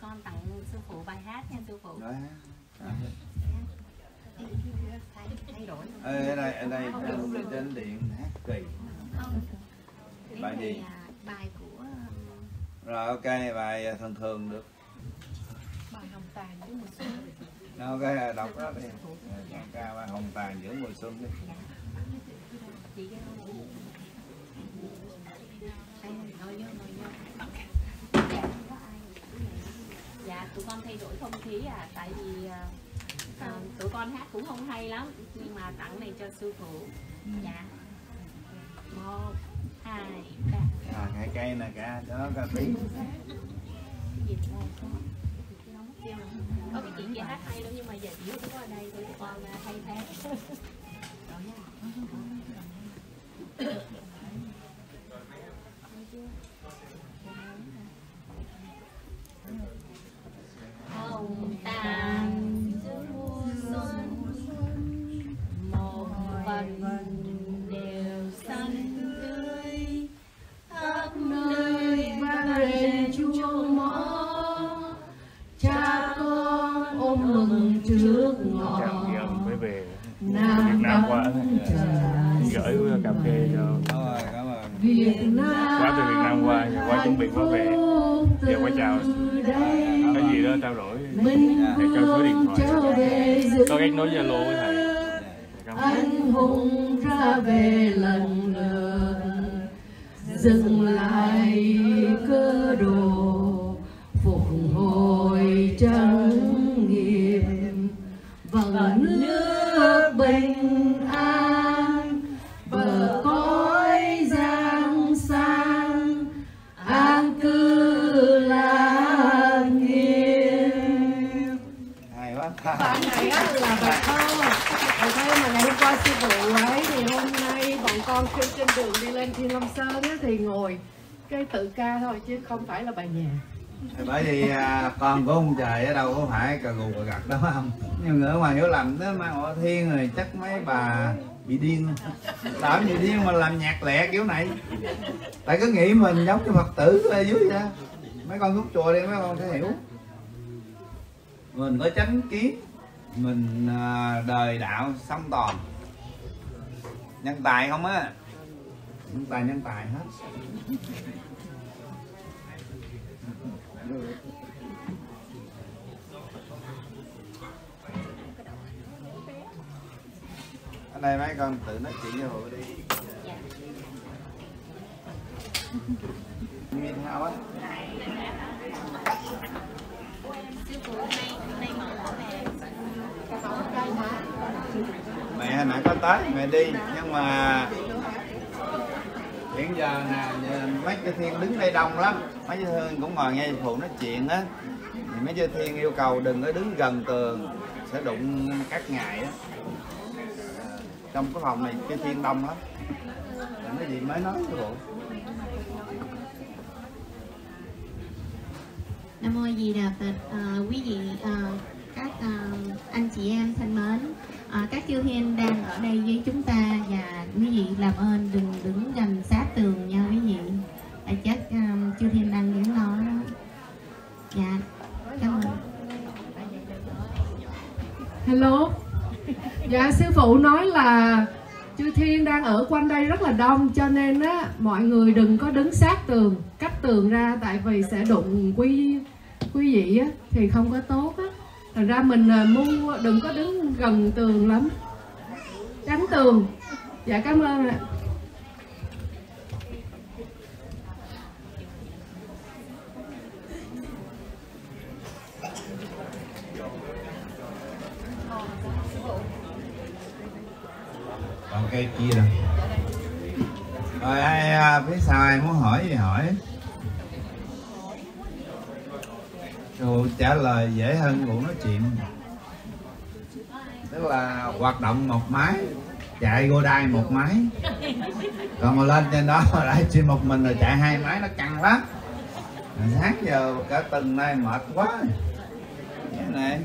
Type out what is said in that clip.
con tặng sư phụ bài hát nha sư phụ. Đó. Đó. thay, thay đổi. Ê, ở đây ở đây trên, điện hát kỳ Cái Bài gì? à, bài của rồi ok bài thường thường được. Bài hồng tàn với mùa xuân. Rồi, ok đọc đó đi. Dạ, ca bài hồng tàn giữa mùa xuân đi. Chị cái đó đây ngồi vô ngồi vô dạ không có ai dạ tụi con thay đổi không khí à? Tại vì à, à, tụi con hát cũng không hay lắm nhưng mà tặng này cho sư phụ. Dạ. Một hai ba. À cái cây nè ca đó gì thôi có cái chị kia hát hay lắm nhưng mà giờ chỉ có ở đây thôi tụi con à, thay thế. rồi nha về Nam Việt Nam qua gửi cà phê cho cảm ơn cảm ơn. Việt Nam qua từ Việt Nam qua qua chuẩn bị qua về giờ qua chào. cái gì đó trao đổi mình để cho số điện thoại. có kết nối zalo với thầy. Anh hùng ra về lần lượt. Dừng lại bạn này á là bài thơ bài thơ mà ngày hôm qua sư phụ ấy thì hôm nay bọn con trên trên đường đi lên thiên long sơn á thì ngồi cái tự ca thôi chứ không phải là bài nhạc bởi vì à, con của ông trời ở đâu có phải cà gù cà gặt đó không nhưng ở ngoài hiểu lầm đó mang họ thiên rồi chắc mấy bà bị điên. Làm gì điên mà làm nhạc lẹ kiểu này. Tại cứ nghĩ mình giống như phật tử ở dưới ra. mấy con rút chùa đi mấy con sẽ hiểu mình có chánh kiến. Mình à, đời đạo song toàn. Nhân tài không á? Nhân tài nhân tài hết. Ở đây mấy con tự nói chuyện với hội đi. Dạ. Như thao mẹ nãy có tới, mẹ đi, nhưng mà hiện giờ nè mấy cái thiên đứng đây đông lắm. Mấy cái thiên cũng ngồi nghe phụ nói chuyện á. Thì mấy cái thiên yêu cầu đừng có đứng gần tường, sẽ đụng các ngài á. Trong cái phòng này cái thiên đông lắm. Là cái gì mới nói với phụ Nam mô Di Đà Phật, à, quý vị, à, các à, anh chị em thân mến, à, các chư thiên đang ở đây với chúng ta và quý vị làm ơn đừng đứng gần sát tường nha quý vị. À, chắc à, chư thiên đang đứng lo đó. Dạ, cảm ơn. hello dạ sư phụ nói là chư thiên đang ở quanh đây rất là đông, cho nên á, mọi người đừng có đứng sát tường. Cách tường ra tại vì sẽ đụng quý quý vị á, thì không có tốt á. Thành ra mình à, mua đừng có đứng gần tường lắm. Tránh tường. Dạ cảm ơn ạ. Còn cây kia đâu. Rồi ai à, phía sau ai muốn hỏi gì hỏi? Cô trả lời dễ hơn vụ nói chuyện. Tức là hoạt động một máy chạy gô đai một máy. Còn mà lên trên đó lại chỉ một mình rồi chạy hai máy nó căng lắm. Sáng giờ cả tuần nay mệt quá. Cái này